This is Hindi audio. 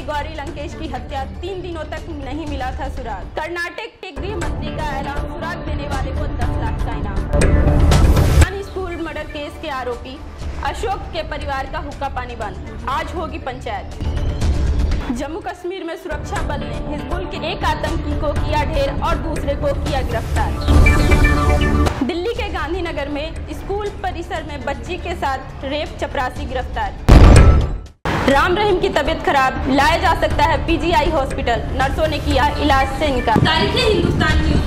आरोपी गौरी लंकेश की हत्या तीन दिनों तक नहीं मिला था सुराग। कर्नाटक के गृह मंत्री का ऐलान सुराग देने वाले को दस लाख का इनाम। स्कूल मर्डर केस के आरोपी अशोक के परिवार का हुक्का पानी बंद। आज होगी पंचायत। जम्मू कश्मीर में सुरक्षा बल ने हिजबुल के एक आतंकी को किया ढेर और दूसरे को किया गिरफ़्तार। दिल्ली के गांधीनगर में स्कूल परिसर में बच्ची के साथ रेप चपरासी गिरफ़्तार। राम रहीम की तबीयत खराब, लाया जा सकता है पीजीआई हॉस्पिटल। नर्सों ने किया इलाज से इनका तारीख हिंदुस्तान न्यूज़